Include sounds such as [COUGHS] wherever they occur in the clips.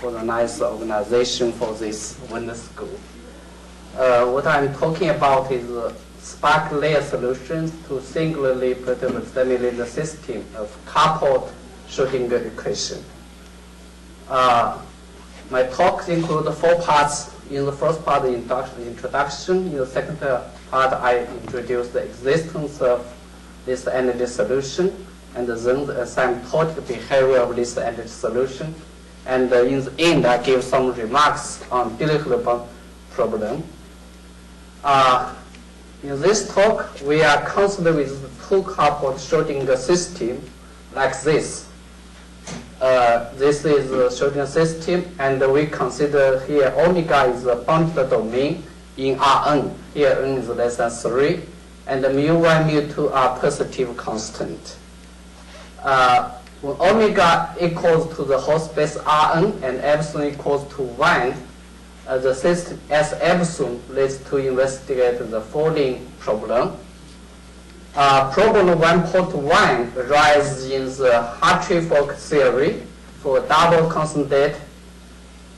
for the nice organization for this winter school. Uh, what I'm talking about is uh, Spike layer solutions to singularly perturb stimulate the system of coupled Schrodinger equation. Uh, my talks include four parts. In the first part, the introduction. In the second part, I introduce the existence of this energy solution, and then the asymptotic behavior of this energy solution and uh, in the end, I give some remarks on Dirichlet problem. Uh, in this talk, we are concerned with two-coupled Schrodinger system like this. Uh, this is the Schrodinger system, and we consider here omega is the bounded domain in Rn. Here n is less than 3, and mu1, mu2 are positive constant. Uh, when omega equals to the whole space Rn and epsilon equals to 1, uh, the system S epsilon leads to investigate the following problem. Uh, problem 1.1 arises in the Hartree-Fock theory for double condensate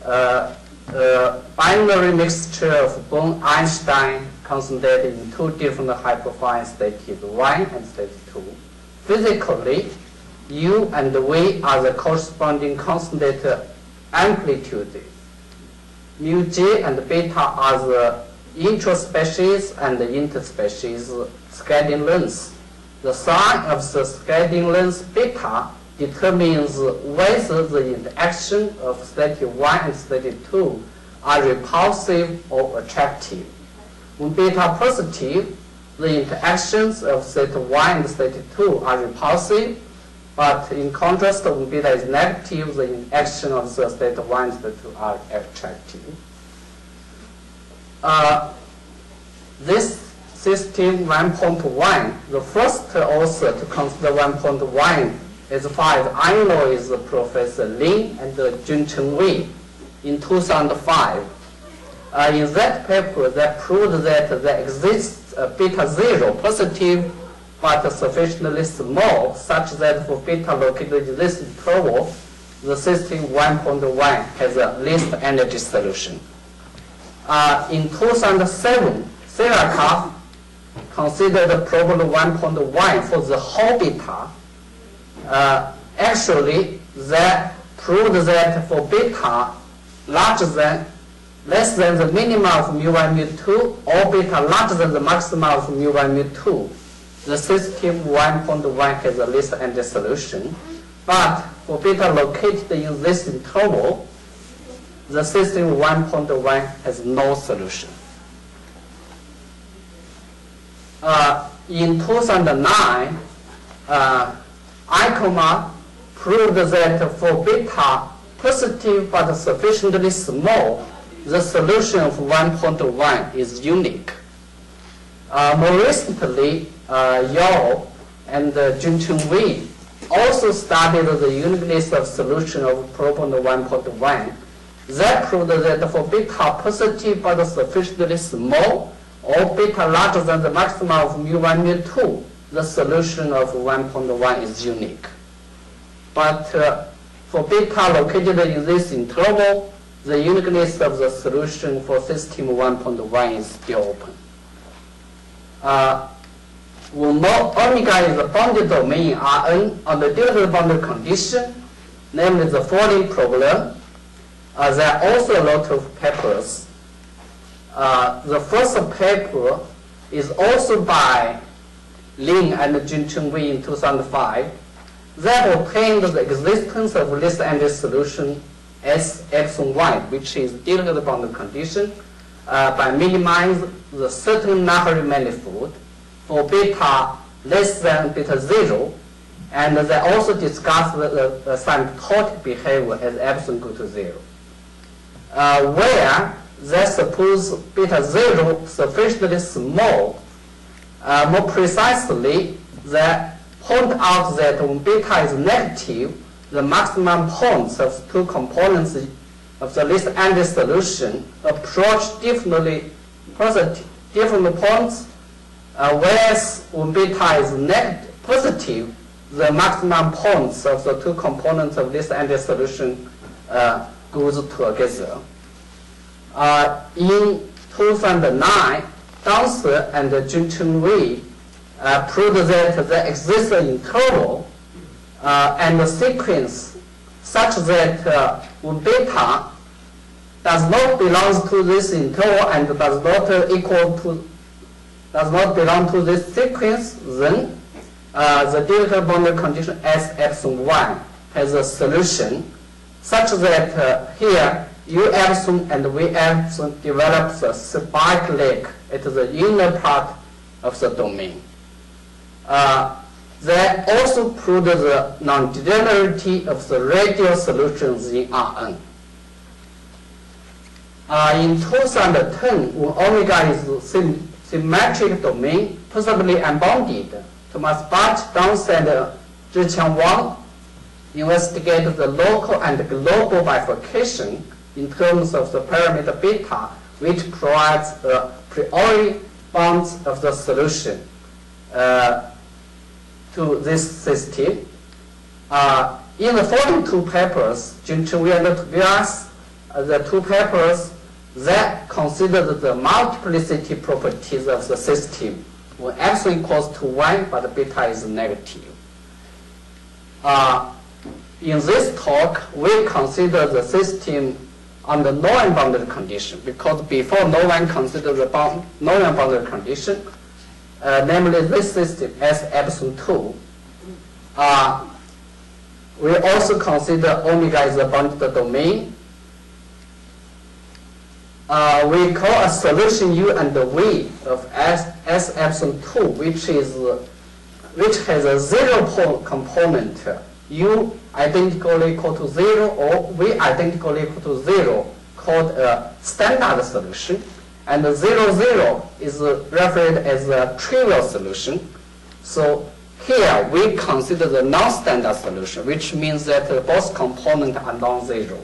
uh, uh, binary mixture of Bose-Einstein concentrated in two different hyperfine states, 1 and state 2. Physically, u and v are the corresponding condensate amplitudes. Mu j and beta are the intraspecies and the interspecies scattering lengths. The sign of the scattering length beta determines whether the interaction of state 1 and state 2 are repulsive or attractive. When beta positive, the interactions of state 1 and state 2 are repulsive but in contrast, when beta is negative, the action of the state of 1 and 2 are attractive. Uh, this system 1.1, the first author to consider 1.1 as far as I know is Professor Lin and Juncheng Wei in 2005. Uh, in that paper, they proved that there exists a beta zero positive but sufficiently small such that for beta located in this interval, the system 1.1 has a least energy solution. Uh, in 2007, Sirakov considered problem 1.1 for the whole beta. Uh, actually, that proved that for beta larger than less than the minimum of mu1 mu2 or beta larger than the maximum of mu1 mu2 the system 1.1 has a least energy solution, but for beta located in this interval, the system 1.1 has no solution. Uh, in 2009, uh, Ikoma proved that for beta positive but sufficiently small, the solution of 1.1 is unique. Uh, more recently, Yao and uh, Juncheng Wei also studied the uniqueness of solution of problem 1.1. That proved that for beta positive but sufficiently small or beta larger than the maximum of mu1, mu2, the solution of 1.1 is unique. But uh, for beta located in this interval, the uniqueness of the solution for system 1.1 is still open. Uh, when omega is the bounded domain Rn on the Dirichlet boundary condition, namely the following problem, uh, there are also a lot of papers. Uh, the first paper is also by Lin and Juncheng Wei in 2005 that obtained the existence of least energy solution S epsilon y, which is Dirichlet boundary condition, uh, by minimizing the certain Nehari manifold for beta less than beta zero, and they also discuss the, the, the asymptotic behavior as epsilon go to zero. Uh, where they suppose beta zero sufficiently small, uh, more precisely, they point out that when beta is negative, the maximum points of two components of the least energy solution approach differently different points uh, whereas when beta is negative, positive, the maximum points of the two components of this energy solution uh, goes together. Uh, in 2009, Dancer and Juncheng Wei uh, proved that there exists an interval uh, and a sequence such that uh, beta does not belong to this interval and does not equal to does not belong to this sequence, then uh, the Dirichlet boundary condition S epsilon 1 has a solution such that uh, here U epsilon and V epsilon develops a spike layer at the inner part of the domain. Uh, they also prove the non-degenerity of the radial solutions in Rn. Uh, in 2010, when omega is symmetric domain, possibly unbounded, Thomas Bartsch, Dancer, and Zhiqiang Wang investigate the local and global bifurcation in terms of the parameter beta, which provides a priori bounds of the solution uh, to this system. Uh, in the following two papers, Juncheng and Tobias, uh, the two papers that considers the multiplicity properties of the system when epsilon equals to 1 but beta is negative. Uh, in this talk, we consider the system under no unbounded condition because before no one considered the bound, no unbounded condition, uh, namely this system as epsilon 2. Uh, we also consider omega is a bounded domain uh, we call a solution U and V of S, S epsilon 2, which is which has a zero component, U identically equal to zero or V identically equal to zero, called a standard solution. And zero zero is referred as a trivial solution. So here we consider the non-standard solution, which means that both components are non-zero.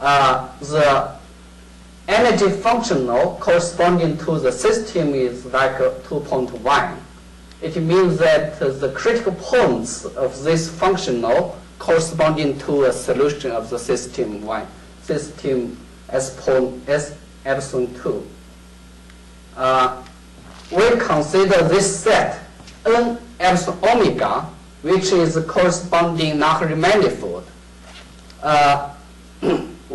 Uh, the energy functional corresponding to the system is like 2.1. It means that the critical points of this functional corresponding to a solution of the system 1, system S, point, S epsilon 2. Uh, we consider this set n epsilon omega, which is corresponding Nehari manifold. Uh, [CLEARS THROAT]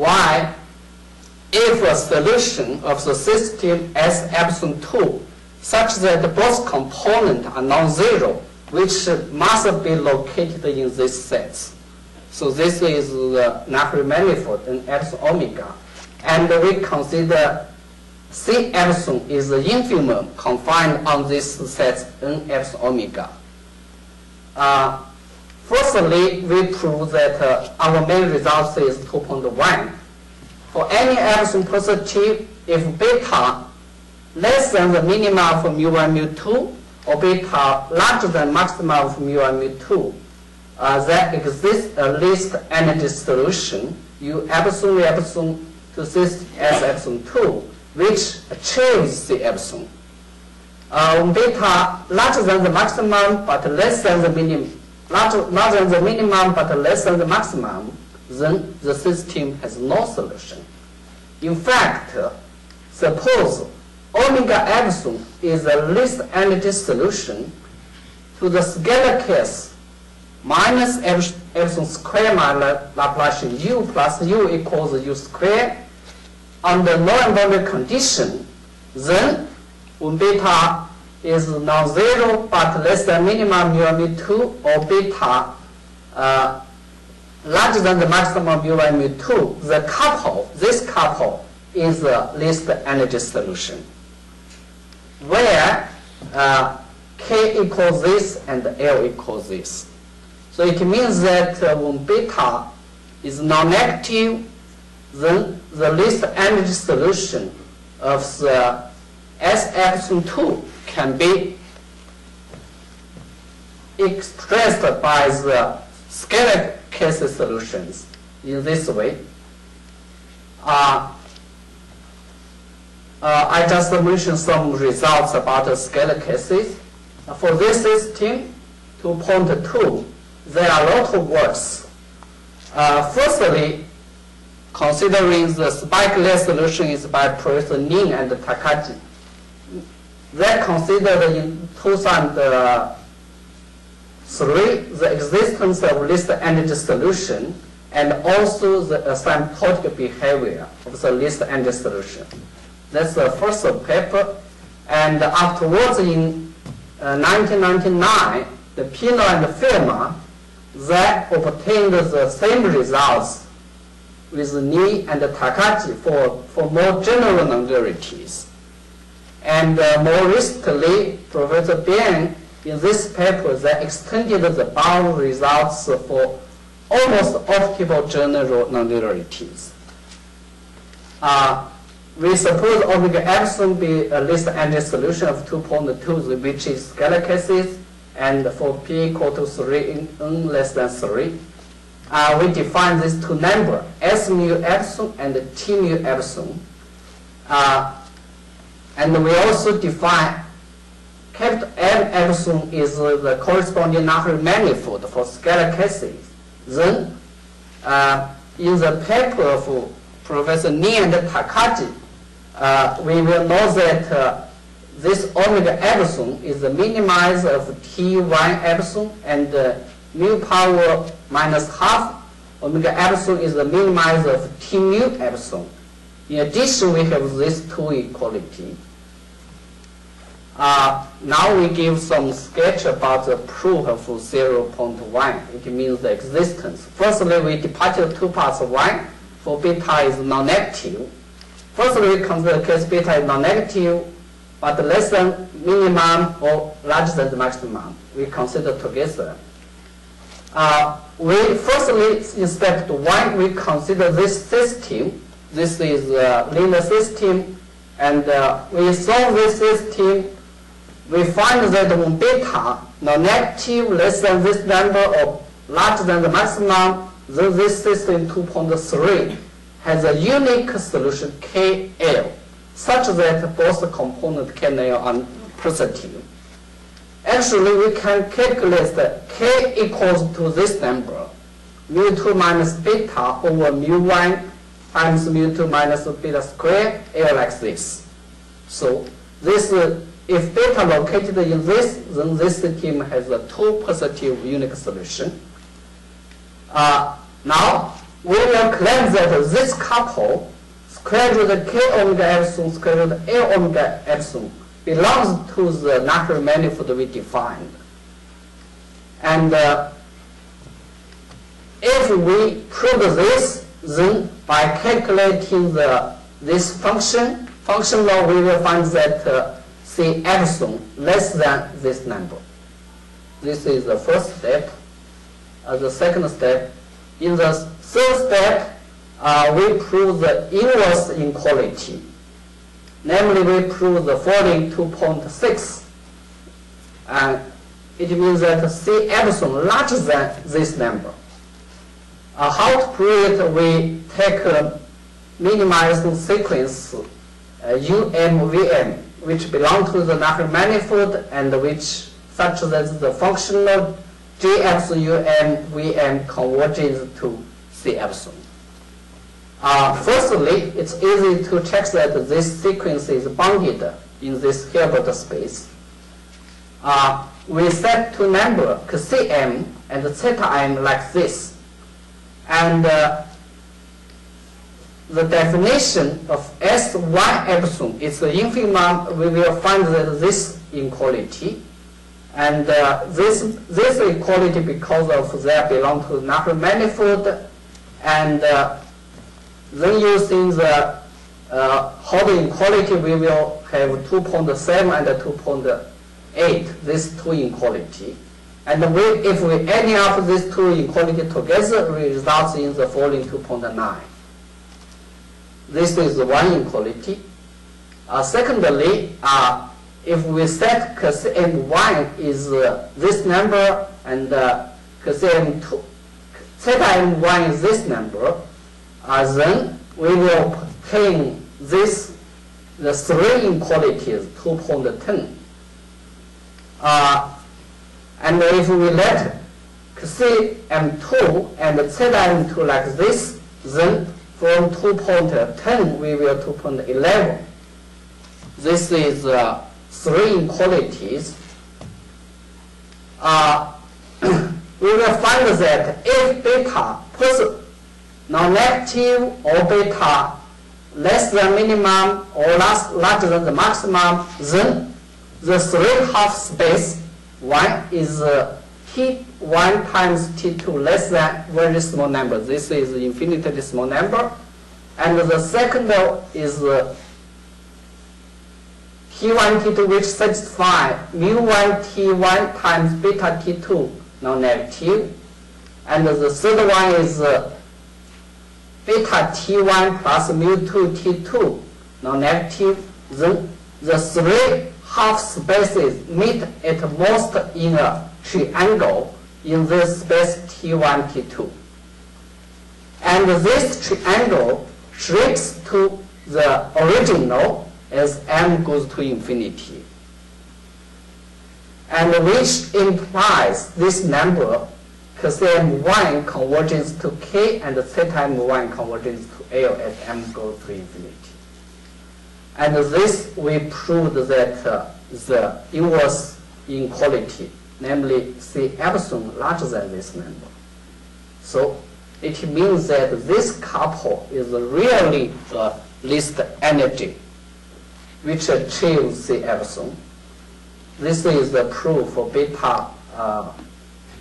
if a solution of the system S epsilon 2 such that both components are non-zero, which must be located in this sets. So this is the Nehari manifold in epsilon omega. And we consider C epsilon is the infimum confined on this set N epsilon omega. Uh, firstly, we prove that uh, our main result is 2.1 for any epsilon positive, if beta less than the minimum of mu1, mu2, or beta larger than maximum of mu1, mu2, uh, there exists a least energy solution, u epsilon epsilon to this epsilon 2, which achieves the epsilon. Uh, beta larger than the maximum but less than the minimum, larger, larger than the minimum but less than the maximum, then the system has no solution. In fact, suppose omega epsilon is the least energy solution to the scalar case minus epsilon square minus Laplacian u plus u equals u square under Neumann boundary condition, then when beta is non-zero but less than minimum mu mu 2 or beta uh, larger than the maximum mu 1 mu 2, the couple, this couple is the least energy solution, where uh, k equals this and L equals this. So it means that uh, when beta is non-negative, then the least energy solution of the S epsilon 2 can be expressed by the scalar case solutions in this way. Uh, uh, I just mentioned some results about the scalar cases. For this system, 2.2, there are a lot of works. Uh, firstly, considering the spikeless solution is by Professor Ni and Takagi. They considered in 2003 the existence of least energy solution and also the asymptotic behavior of the least energy solution. That's the first paper. And afterwards, in uh, 1999, del Pino and the Felmer, they obtained the same results with Ni and Takagi for, for more general nonlinearities. And uh, more recently, Professor Byeon, in this paper, they extended the bound results for almost optimal general nonlinearities. Uh, we suppose omega epsilon be a least energy solution of 2.2, which is scalar cases, and for p equal to 3 in n less than 3. Uh, we define these two numbers, S mu epsilon and T mu epsilon. Uh, and we also define capital M epsilon is the corresponding Lagrange manifold for scalar cases. Then, uh, in the paper of Professor Ni and Takagi, uh, we will know that uh, this omega epsilon is the minimize of T1 epsilon and uh, mu power minus half omega epsilon is the minimize of T mu epsilon. In addition, we have this two equality. Uh, now we give some sketch about the proof of 0.1. It means the existence. Firstly, we departed two parts. Of One, for beta is non-negative. Firstly, we consider case beta is non-negative, but less than minimum or larger than the maximum. We consider together. Uh, we firstly, inspect one, we consider this system. This is a linear system, and uh, we solve this system we find that when beta non-negative less than this number or larger than the maximum, then this system 2.3 has a unique solution KL, such that both components KL are positive. Actually, we can calculate that K equals to this number, mu2 minus beta over mu1 times mu2 minus beta square, L like this. So this uh, if beta located in this, then this team has a two positive unique solution. Uh, now, we will claim that this couple, square root k omega epsilon, square root a omega epsilon, belongs to the natural manifold we defined. And uh, if we prove this, then by calculating the this function, function law, we will find that uh, C epsilon less than this number. This is the first step. Uh, the second step, in the third step, uh, we prove the inverse inequality. Namely, we prove the following 2.6. And it means that C epsilon larger than this number. Uh, how to prove it? We take a minimized sequence uh, UMVM which belong to the Lagrange manifold and which such that the functional epsilon um, VM converges to C epsilon. Uh, firstly, it's easy to check that this sequence is bounded in this Hilbert space. Uh, we set two number Cm and theta m like this. And uh, the definition of S1 epsilon is the infimum, we will find this inequality. And uh, this, this equality, because of they belong to natural manifold, and uh, then using the uh, Hölder inequality, we will have 2.7 and 2.8, these two inequality. And we, if we add up these two inequality together, results in the following 2.9. This is the one inequality. Uh, secondly, uh, if we set m1 is uh, this number and uh, m2, theta m1 is this number, uh, then we will obtain this, the three inequalities, 2.10. Uh, and if we let m2 and theta m2 like this, then from 2.10 we will 2.11. This is uh, three inequalities. Uh, [CLEARS THROAT] we will find that if beta positive, non-negative or beta less than minimum or less, larger than the maximum, then the three half space, one is uh, t1 times t2 less than very small number. This is infinitely small number. And the second is uh, t1, t2 which satisfy mu1 t1 times beta t2 non-negative. And the third one is uh, beta T1 plus mu2 T2 non-negative, then the three half spaces meet at most in a triangle in this space T1, T2. And this triangle shrinks to the original as m goes to infinity. And which implies this number Cm one converges to K and theta M1 converges to L as M goes to infinity. And this we proved that uh, the inverse inequality, namely C epsilon larger than this number. So it means that this couple is really the least energy which achieves C epsilon. This is the proof for beta uh,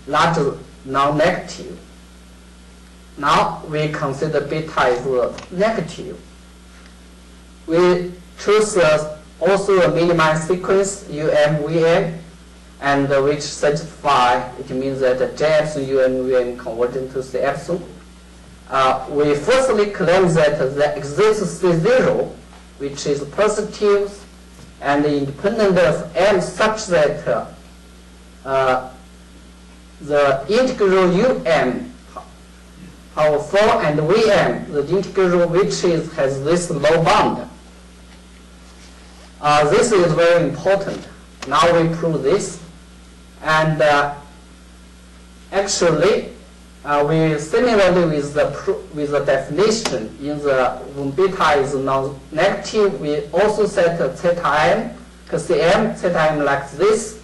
larger non-negative. Now we consider beta is negative. We choose also a minimized sequence UM, And which satisfy, it means that J epsilon UM, VM converted to C epsilon. Uh, we firstly claim that there exists C0, which is positive and independent of M such that uh, the integral um power 4 and vm, the integral which is, has this low bound. Uh, this is very important. Now we prove this. And uh, actually, uh, we similarly with the with the definition in the when beta is non-negative, we also set theta m, cm, theta m like this,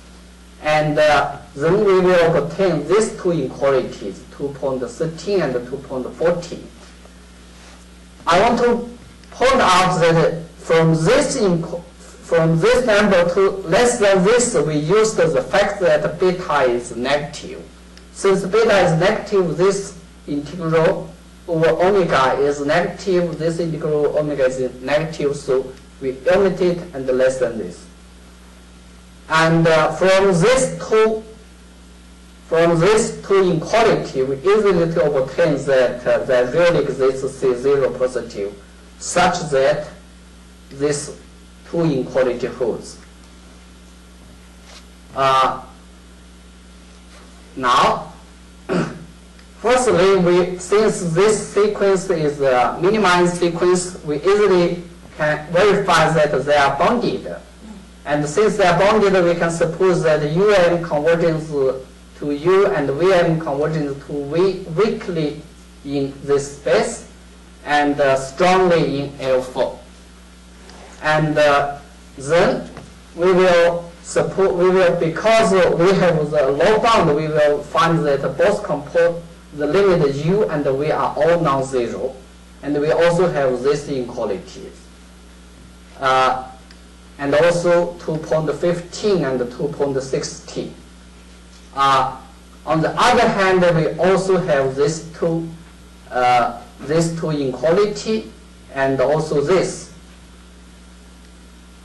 and uh, then we will obtain these two inequalities, 2.13 and 2.14. I want to point out that from this from this number to less than this, we used the fact that beta is negative. Since beta is negative, this integral over omega is negative, this integral over omega is negative, so we omit it and less than this. And uh, from this two from this two inequality, we easily to obtain that uh, there really exists C0 positive, such that this two inequality holds. Uh, now, [COUGHS] firstly, we since this sequence is a minimized sequence, we easily can verify that they are bounded. And since they are bounded, we can suppose that UM convergence to U and VM convergence to v weakly in this space and uh, strongly in L4. And uh, then we will support, we will, because we have the low bound, we will find that both comport the limit U and V are all non-zero. And we also have these inequalities. Uh, and also 2.15 and 2.16. Uh, on the other hand, we also have these two, uh, these two inequality and also this.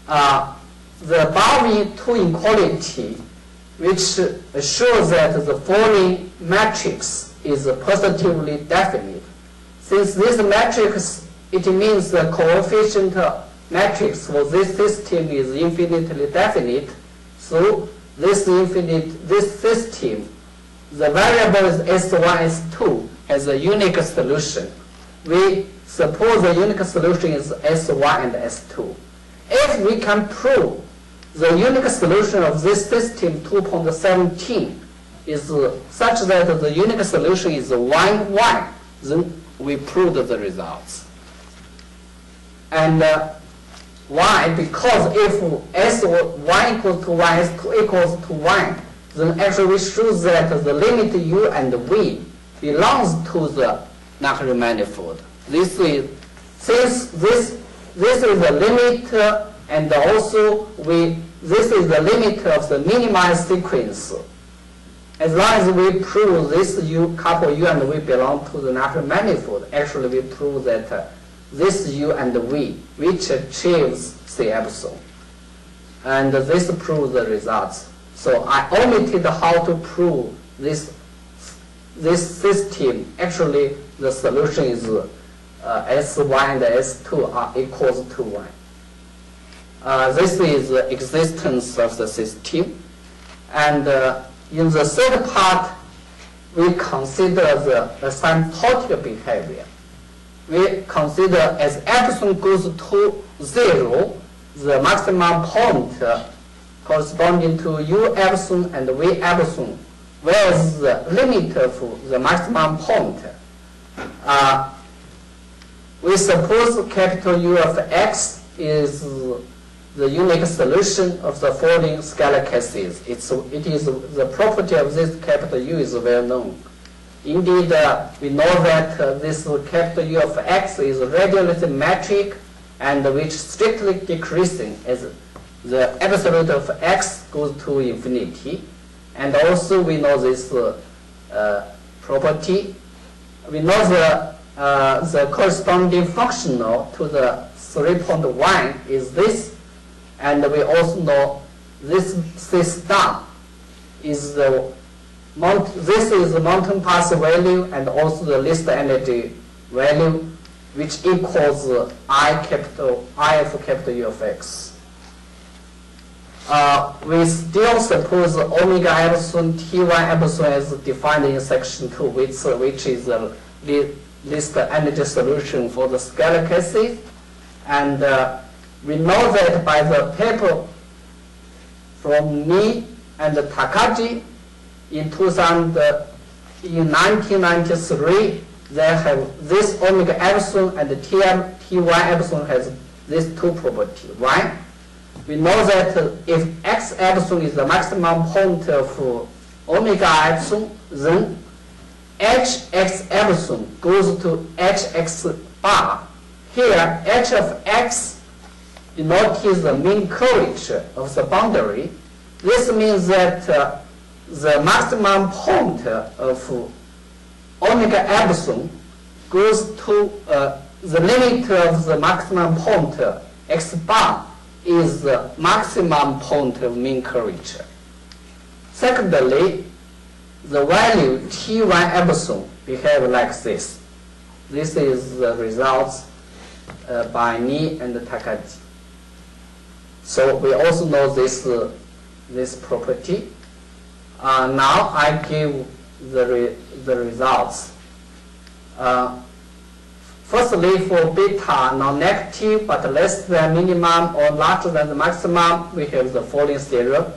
Uh, the above two inequality, which shows that the following matrix is positively definite. Since this matrix, it means the coefficient matrix for this system is infinitely definite. So this infinite, this system, the variable is S1, S2 has a unique solution. We suppose the unique solution is S1 and S2. If we can prove the unique solution of this system 2.17 is such that the unique solution is 1, 1, then we prove the results. And uh, why? Because if S 1 equals to 1, S 2 equals to 1, then actually we show that the limit U and V belongs to the Lagrange manifold. This is since this this is the limit uh, and also we this is the limit of the minimized sequence. As long as we prove this U couple U and V belong to the natural manifold, actually we prove that uh, this U and V which achieves C epsilon. And this proves the results. So I omitted how to prove this this system. Actually, the solution is uh, S1 and S2 are equals to 1. Uh, this is the existence of the system. And uh, in the third part, we consider the asymptotic behavior. We consider as epsilon goes to zero, the maximum point uh, corresponding to u epsilon and v epsilon, whereas the limit of the maximum point. Uh, we suppose capital U of x is the unique solution of the following scalar cases. It's, it is the property of this capital U is well known. Indeed, uh, we know that uh, this capital U of x is radially symmetric and which strictly decreasing as the absolute of x goes to infinity. And also we know this uh, uh property. We know the, uh, the corresponding functional to the 3.1 is this and we also know this C star is the mount, this is the mountain pass value and also the least energy value which equals I capital IF capital U of X. Uh, we still suppose omega epsilon T1 epsilon is defined in section 2, which, which is the least energy solution for the scalar cases. And uh, we know that by the paper from Ni and Takagi in 2000, in 1993, they have this omega epsilon and TM, T1 epsilon has these two properties. One, we know that if X epsilon is the maximum point of omega epsilon, then Hx epsilon goes to Hx bar. Here, H of X denotes the mean curvature of the boundary. This means that uh, the maximum point of omega epsilon goes to uh, the limit of the maximum point x bar is the maximum point of mean curvature. Secondly, the value T1 epsilon behave like this. This is the results uh, by Ni and Takagi. So we also know this, uh, this property. Uh, now I give the, re the results. Uh, firstly, for beta non-negative but less than minimum or larger than the maximum, we have the following theorem.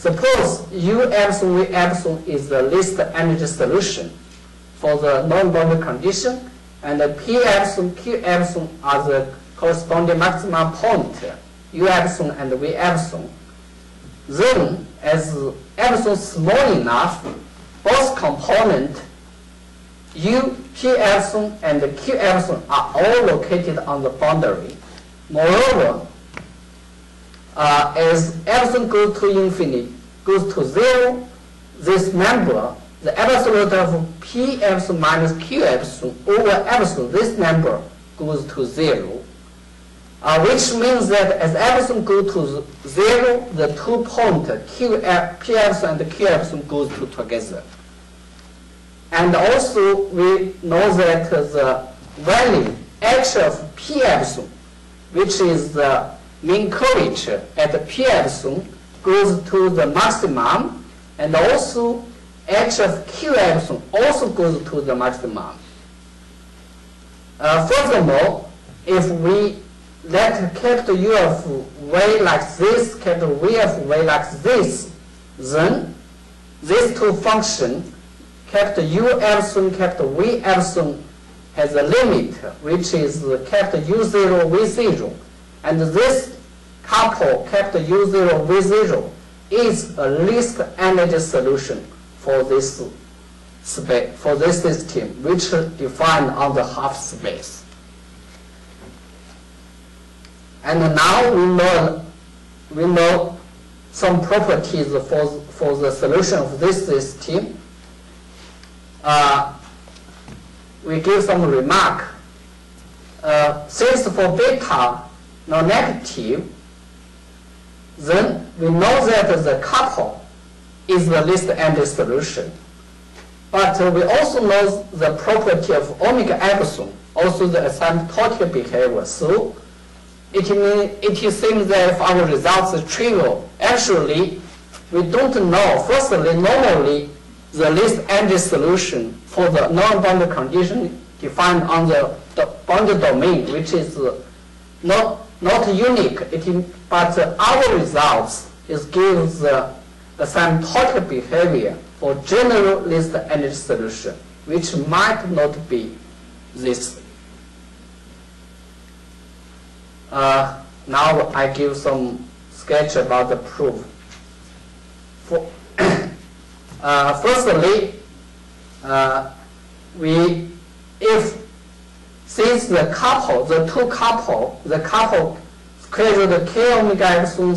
Suppose U epsilon V epsilon is the least energy solution for the non-boundary condition, and the P epsilon Q epsilon are the corresponding maximum point, U epsilon and V epsilon. Then, as epsilon small enough, both component U, P epsilon, and Q epsilon are all located on the boundary. Moreover, uh, as epsilon goes to infinity, goes to zero, this number, the absolute of P epsilon minus Q epsilon over epsilon, this number goes to zero uh, which means that as epsilon goes to zero, the two point Q, P epsilon and Q epsilon goes to together. And also we know that the value H of P epsilon, which is the mean curvature at P epsilon, goes to the maximum, and also H of Q epsilon also goes to the maximum. Uh, furthermore, if we let capital U of Y like this, capital V of Y like this, then these two functions, capital U epsilon, capital V epsilon, has a limit, which is kept U0 V0. And this couple kept U0 V0 is a least energy solution for this space, for this system, which defined on the half space. And now we know, we know some properties for, for the solution of this system. Uh, we give some remark. Uh, since for beta non-negative, then we know that the couple is the least energy solution. But uh, we also know the property of omega epsilon, also the asymptotic behavior. So it, mean, it seems that if our results are trivial, actually, we don't know. Firstly, normally, the least energy solution for the non-bounded condition defined on the, the bounded domain, which is not, not unique, it, but our results is gives the asymptotic behavior for general least energy solution, which might not be this. Uh, now I give some sketch about the proof. For [COUGHS] uh, firstly, uh, we if since the couple, the two couple, the couple square root k omega epsilon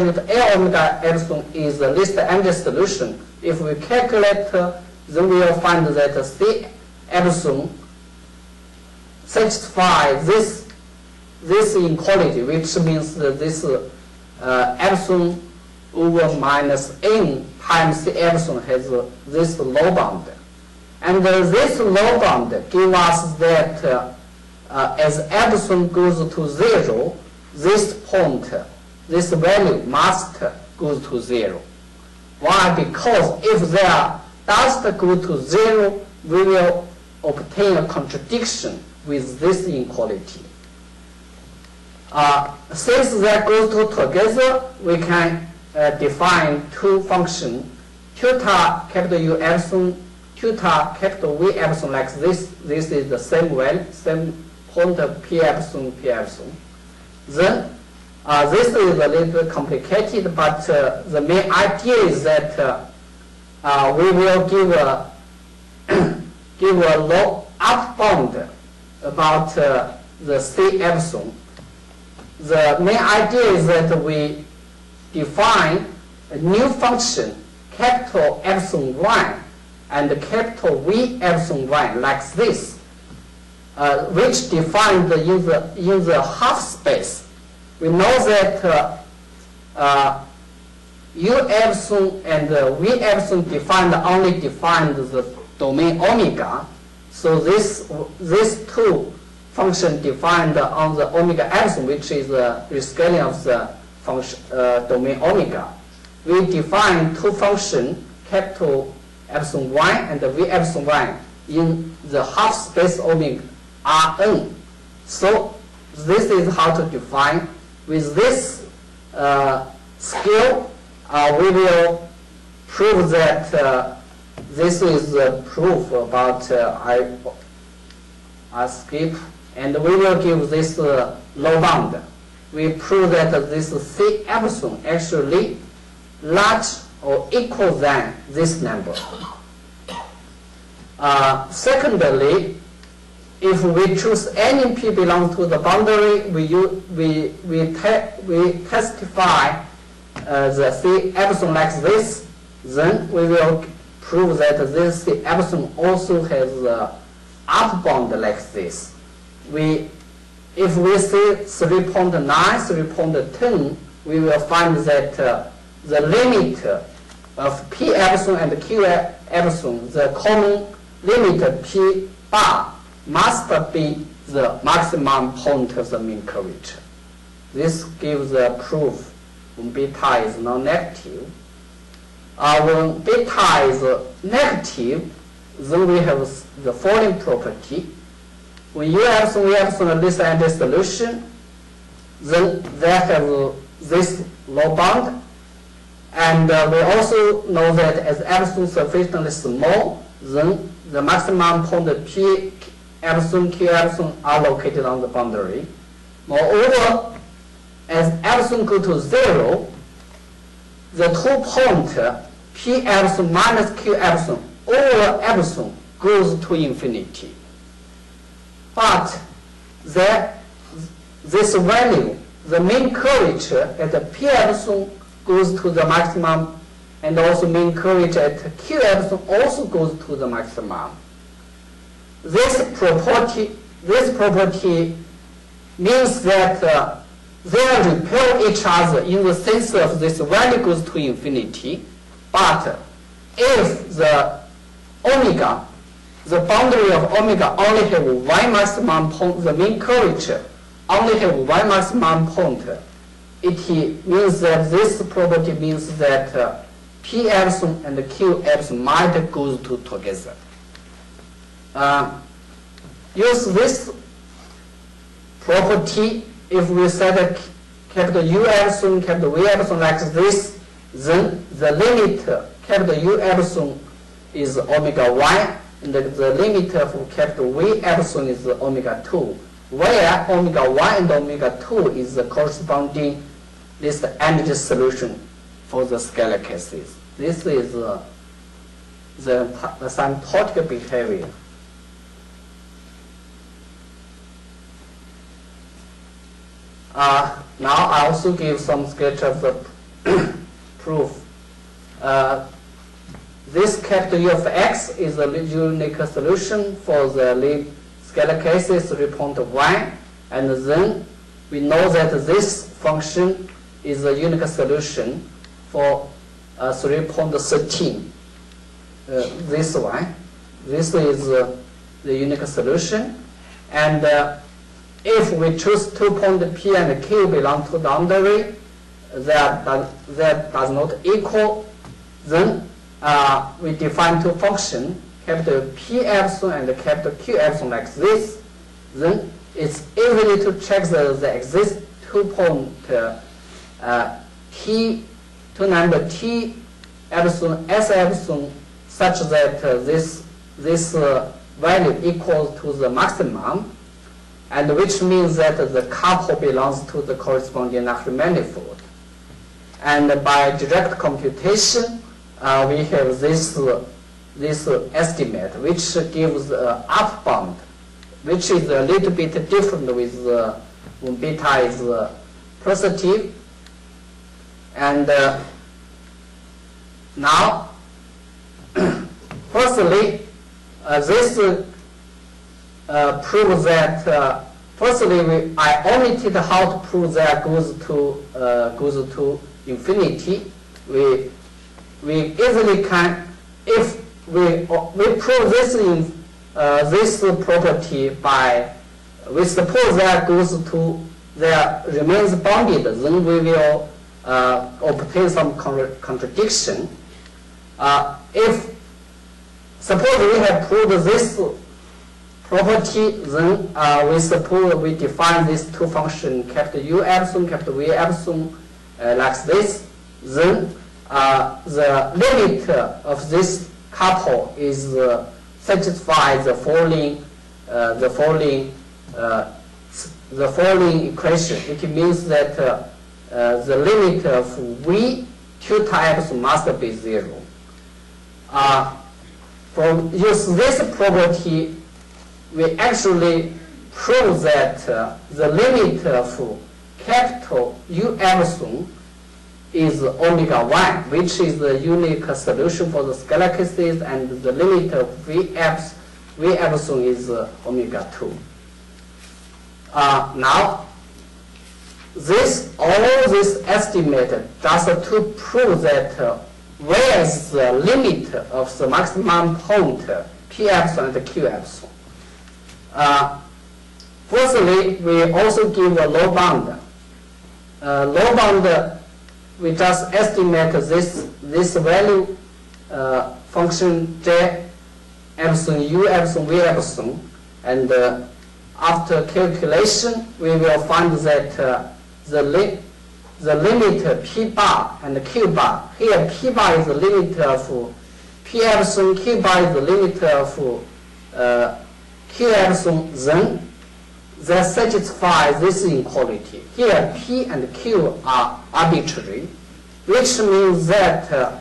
root a omega epsilon is the least energy solution. If we calculate, then we will find that c epsilon satisfies this this inequality, which means that this uh, epsilon over minus n times c epsilon has uh, this low bound. And uh, this low bound gives us that uh, uh, as epsilon goes to zero, this point, this value must go to zero. Why? Because if there does go to zero, we will obtain a contradiction with this inequality. Uh, since they go to together, we can uh, define two functions, theta capital U epsilon theta capital V epsilon like this. This is the same value, same point P epsilon, P epsilon. Then uh, this is a little complicated, but uh, the main idea is that uh, uh we will give a [COUGHS] give a low up bound about uh, the C epsilon. The main idea is that we define a new function, capital epsilon 1 and capital V epsilon 1 like this, uh, which defined in the, in the half space. We know that uh, uh, U epsilon and uh, V epsilon defined only defined the domain omega. So this, this two function defined on the omega epsilon, which is the rescaling of the function uh, domain omega. We define two function capital epsilon 1 and V epsilon 1 in the half space omega Rn. So this is how to define. With this uh, skill, uh, we will prove that uh, this is the proof about uh, I, I skip, and we will give this uh, low bound. We prove that this C epsilon actually large or equal than this number. Uh, secondly, if we choose any p belongs to the boundary, we we we te we testify uh, the c epsilon like this, then we will prove that this c epsilon also has the up bound like this. We if we see 3.9, 3.10, we will find that uh, the limit of P epsilon and Q epsilon, the common limit P bar must be the maximum point of the mean curvature. This gives the proof when beta is non-negative. Uh, when beta is negative, then we have the following property. When U epsilon, U epsilon least energy solution, then they have this low bound and uh, we also know that as epsilon sufficiently small, then the maximum point P epsilon, q epsilon are located on the boundary. Moreover, as epsilon go to zero, the two point p epsilon minus q epsilon over epsilon goes to infinity. But this value, the mean curvature at the p epsilon goes to the maximum, and also mean curvature at q epsilon also goes to the maximum. This property, this property means that uh, they repel each other in the sense of this value goes to infinity, but if the omega, the boundary of omega only have one maximum point, the mean curvature only have one maximum point, it means that this property means that uh, P epsilon and Q epsilon might go to together. Uh, use this property if we set a capital U epsilon, capital V epsilon like this, then the limit capital U epsilon is omega 1, and the, the limit of capital V epsilon is omega 2, where omega 1 and omega 2 is the corresponding this energy solution for the scalar cases. This is uh, the asymptotic behavior. Uh, now I also give some sketch of the [CLEARS THROAT] proof. Uh, this capital U of x is a unique solution for the scalar cases 3.1, and then we know that this function is a unique solution for uh, 3.13. Uh, this one, this is uh, the unique solution, and uh, if we choose two point P and Q belong to boundary that, does, that does not equal, then uh, we define two functions, capital P epsilon and capital Q epsilon like this. Then it's easy to check the, the exist two point uh, T, two number T epsilon, S epsilon such that uh, this, this uh, value equals to the maximum and which means that the couple belongs to the corresponding Nehari manifold. And by direct computation, uh, we have this, uh, this estimate, which gives uh, up bound, which is a little bit different with uh, when beta is uh, positive. And uh, now, [CLEARS THROAT] firstly, uh, this uh, prove that uh, firstly we, I omitted how to prove that goes to uh, goes to infinity. We we easily can if we we prove this in uh, this property by we suppose that goes to that remains bounded, then we will uh, obtain some contradiction. Uh, if suppose we have proved this property, then uh, we suppose we define these two functions, capital U epsilon, capital V epsilon, uh, like this. Then uh, the limit of this couple is uh, satisfy the following uh, the following the following equation. It means that the limit of V two times must be zero. from use this property we actually prove that uh, the limit of capital U epsilon is omega 1, which is the unique solution for the scalar cases, and the limit of V, epsilon, v epsilon is uh, omega 2. Uh, now, this all this estimated just to prove that uh, where is the limit of the maximum point P epsilon and Q epsilon. Uh, firstly, we also give a low bound. Uh, low bound, we just estimate this, this value uh, function j epsilon u epsilon v epsilon, and uh, after calculation, we will find that uh, the, li the limit p bar and q bar, here p bar is the limit of p epsilon, q bar is the limit of uh, Q epsilon, then they satisfy this inequality. Here, P and Q are arbitrary, which means that uh,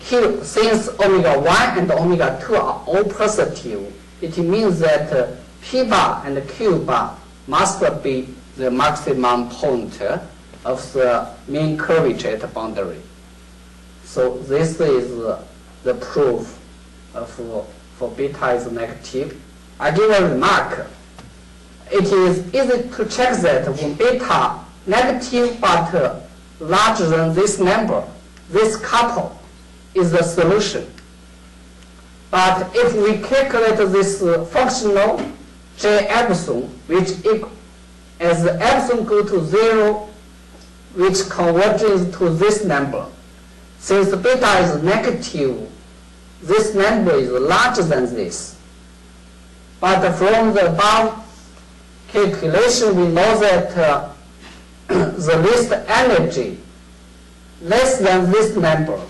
Q, since omega 1 and omega 2 are all positive, it means that uh, P bar and Q bar must be the maximum point of the mean curvature at the boundary. So this is the proof of, for beta is negative. I give a remark. It is easy to check that when beta negative but larger than this number, this couple is the solution. But if we calculate this functional J epsilon, which equal, as the epsilon go to zero, which converges to this number, since beta is negative, this number is larger than this. But from the above calculation, we know that uh, [CLEARS THROAT] the least energy less than this number.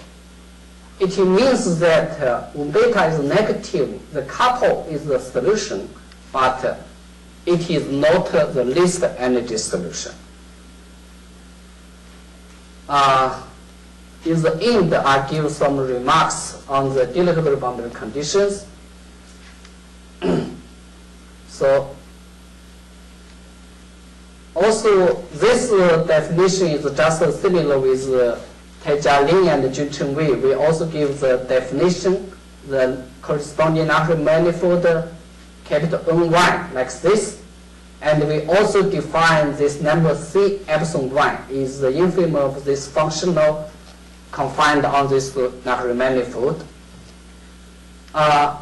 It means that uh, when beta is negative, the couple is the solution, but uh, it is not the least energy solution. Uh, in the end, I give some remarks on the Dirichlet boundary conditions. [CLEARS THROAT] so also, this uh, definition is just uh, similar with uh, Lin and Juncheng Wei. We also give the definition, the corresponding natural manifold capital N1 like this. And we also define this number C epsilon 1 is the infimum of this functional confined on this natural manifold. Uh,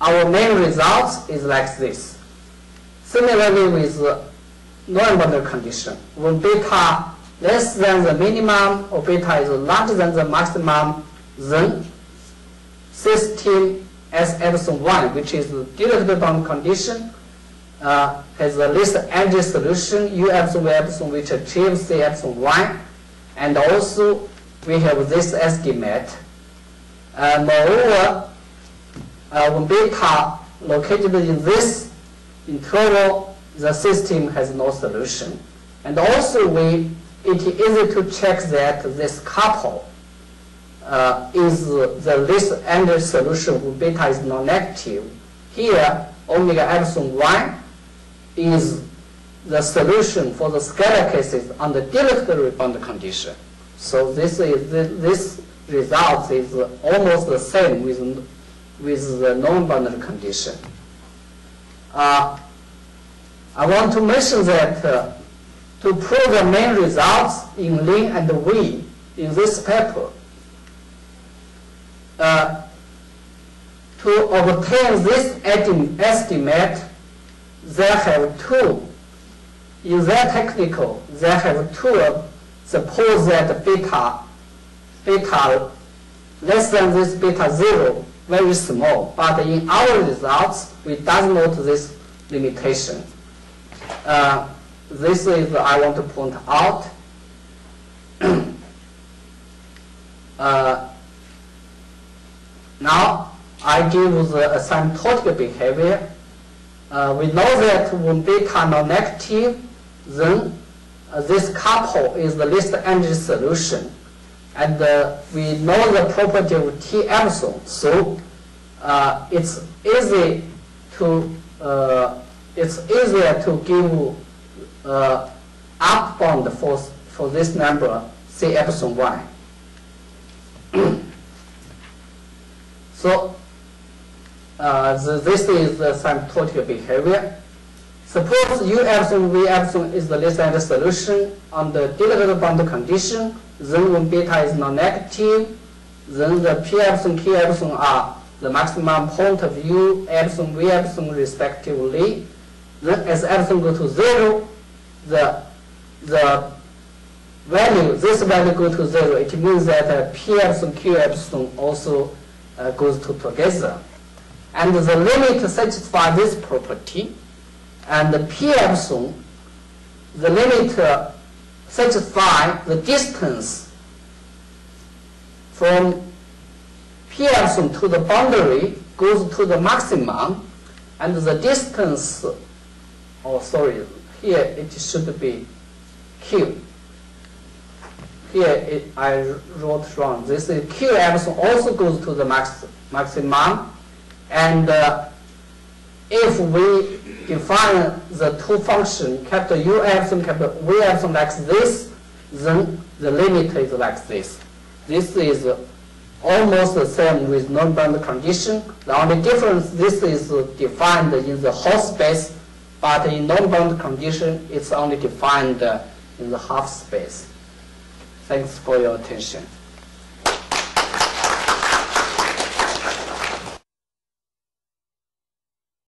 our main results is like this. Similarly with Neumann boundary condition, when beta less than the minimum or beta is larger than the maximum, then system S epsilon 1, which is the Dirichlet bound condition, uh, has the least energy solution U epsilon V epsilon which achieves C epsilon 1, and also we have this estimate. Uh, moreover, uh, when beta located in this interval, the system has no solution. And also, we, it is easy to check that this couple uh, is the least energy solution when beta is non-negative. Here, omega epsilon 1 is the solution for the scalar cases under Dirichlet bound condition. So this is this result is almost the same with with the Neumann boundary condition. Uh, I want to mention that uh, to prove the main results in Lin and Wei in this paper, uh, to obtain this estimate, they have two. In that technical, they have two. Suppose that beta, beta less than this beta zero very small. But in our results, we does note this limitation. Uh, this is I want to point out. [CLEARS THROAT] uh, now, I give the asymptotic behavior. Uh, we know that when beta non-negative, then uh, this couple is the least energy solution. And uh, we know the property of T epsilon, so uh, it's easy to uh, it's easier to give uh, up bound for for this number C epsilon y. so uh, the, this is the asymptotic behavior. Suppose U epsilon V epsilon is the least energy solution under Dirichlet bound condition then when beta is non-negative, then the p epsilon, q epsilon are the maximum point of u epsilon, v epsilon respectively. Then as epsilon go to zero, the the value, this value go to zero. It means that uh, p epsilon, q epsilon also uh, goes to together. And the limit satisfies this property. And the p epsilon, the limit uh, satisfy the distance from P epsilon to the boundary goes to the maximum, and the distance, oh sorry, here it should be q. Here it, I wrote wrong. This is q epsilon also goes to the max, maximum, and uh, if we define the two function capital U epsilon, capital V epsilon like this, then the limit is like this. This is almost the same with Neumann bound condition. The only difference, this is defined in the whole space, but in Neumann bound condition, it's only defined in the half space. Thanks for your attention.